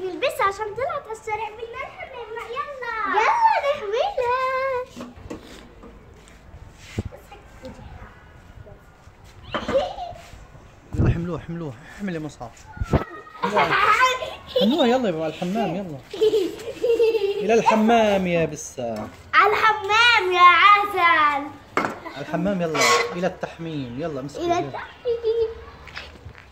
بنلبسها عشان طلعت على الشارع. بدنا نحمل يلا. يلا نحملها يلا حملوها حملوها حمل يا مصعب. حملوها يلا يا على الحمام يلا. إلى الحمام يا بسام. على الحمام يا عسل. على الحمام يلا. إلى التحميم يلا مسكوا إلى يلا.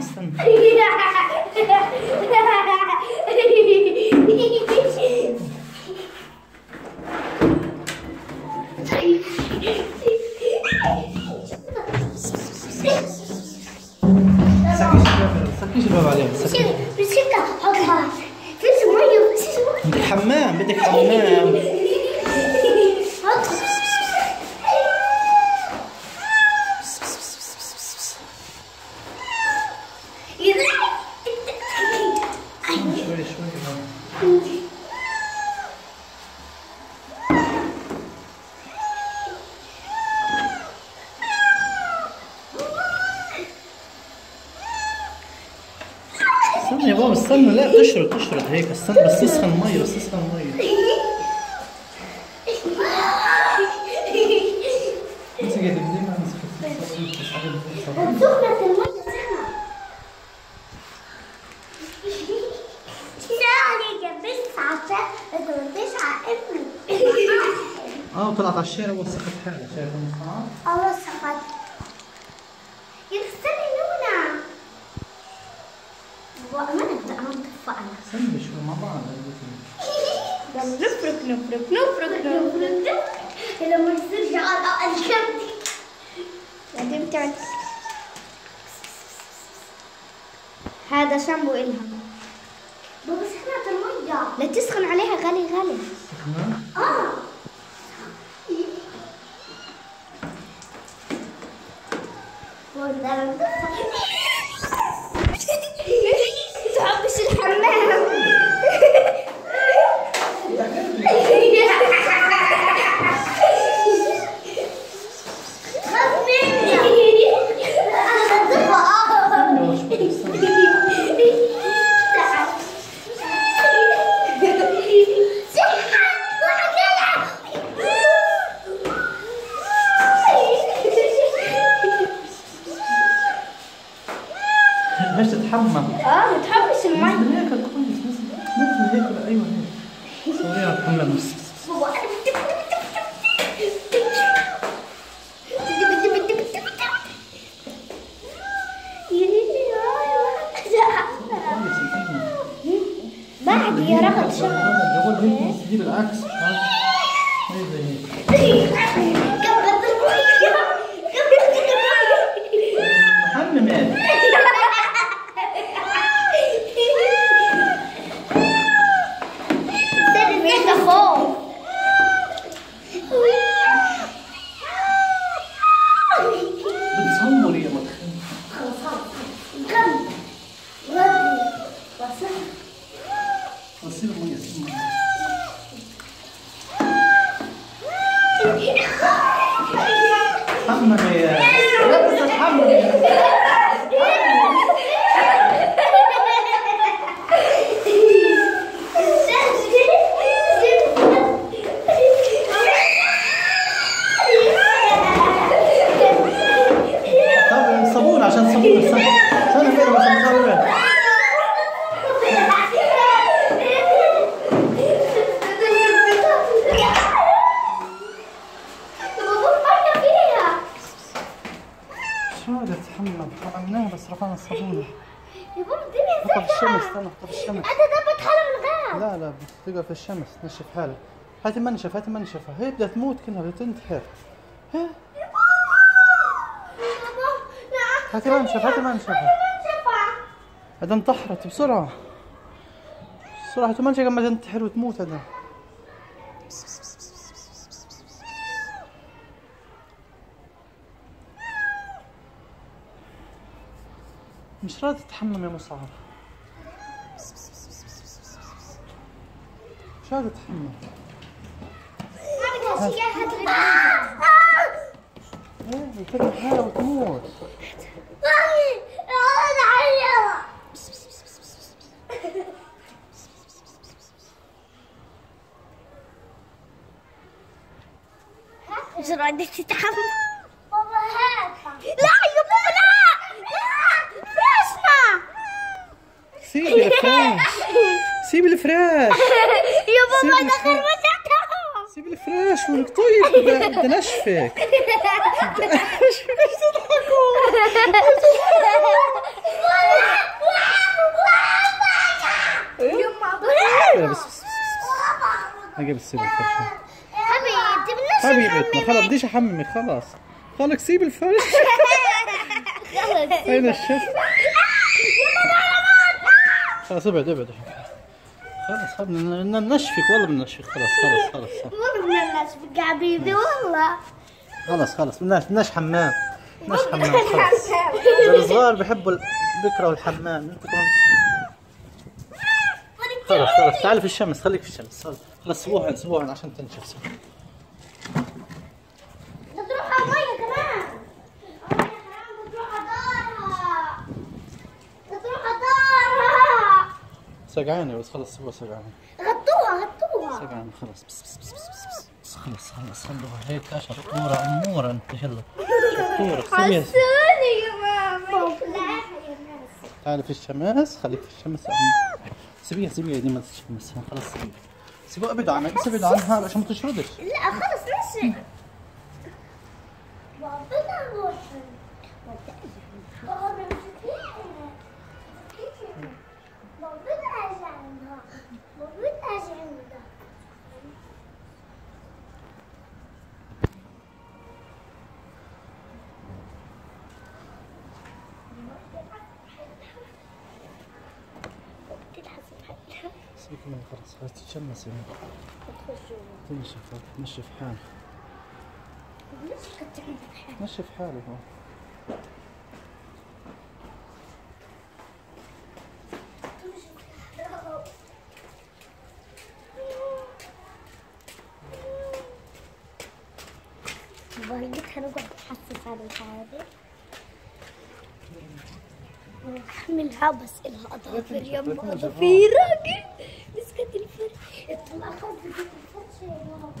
استنى سكيش الباب عليها سكيش مسكها حطها بدك حمام بدك حمام شوي استنى يا بابا استنى. لا تشرد تشرد هيك. استنى بس تسخن مي بس تسخن مي مسكت بدينا مسكت سخنة المية سخنة لا يا بس عشان ما تردش على ابني آه وطلعت على الشارع وسخت حالها. شايف المصنع الله سخط يستني نونا وأنا أبدأ أنطفأ أنا استنى شوي مع بعض نفرك نفرك نفرك. نفرك لما يصير على الكبد بعدين تعد هذا شامبو إلها بابا سخنت المية. لا تسخن عليها 응? 어! 뭐 나랑 똑같 تحمم بابا بعد يا رغد شهر بقول هيك تجيب حمم يا لا بس تحمم يا طب صابون عشان صابون استنى استنى كده بس نصور شو هذا تحمم حممناه بس رفعنا الصابونة يا بابا الدنيا حطها في الشمس استنى في الشمس. أنا ده بتحلم الغاز لا لا بتقف في الشمس نشف حالك. هاتي منشف هاتي منشف هي بدها تموت كلها بدها تنتحر. ها؟ هاتي منشف هاتي منشف هذا انتحرت بسرعة. بسرعة ما قبل تنتحر وتموت هذا. مش راضي تتحمم يا مصعب. مش راضي تتحمم. إيه ترمي حالها وتموت. مش راضي تتحمل بابا هاتها لا يا بابا لا لا فراشنا سيبي الفراش. سيبي الفراش. يا بابا ده. خربشتها سيبي الفراش. ولك طيب. بدي نشفك. إيش تضحكوا بس بس بس أجي بس سيبي الفرشة حبيبتي بدنا حبيبتنا خلاص بديش أحممك خلاص خلص سيبي الفرش اين الشف خلاص ابعد ابعد. خلاص خلاص. ننشفك والله بدنا ننشفك خلاص خلاص خلاص بدنا نشفق يا حبيبي والله. خلاص خلاص. بدناش بدناش حمام. بدناش حمام خلاص. الصغار بحبوا ال- بيكرهوا الحمام خلاص خلاص. تعالي في الشمس. خليك في الشمس. خلاص أسبوعين أسبوعين عشان تنشف على المية كمان المية كمان بتروح على دارها بتروح على دارها سقعانة بس خلص أسبوع سقعانة. غطوها غطوها. سقعانة خلاص بس بس بس بس بس, بس خلص خلص خلوها. هيك شطورة أمورة أنت يلا. شطورة اغسليها حسوني يا ماما. تعالي في الشمس خليك في الشمس. سيبيها سيبيها دي ما تتشمس. خلاص سيبيها سيبوها ابعدوا عنها بس ابعدوا عنها عشان ما تشردش. لا خلص نسي سيبك منها خلاص خلاص تتشمس يعني تنشف تنشف حالك نشف حالك هو نقعد نحسس على الحاجة أحملها بس إلها اظافر يما اظافيرك مسكت الفرش طلع خذت الفرشة يا بابا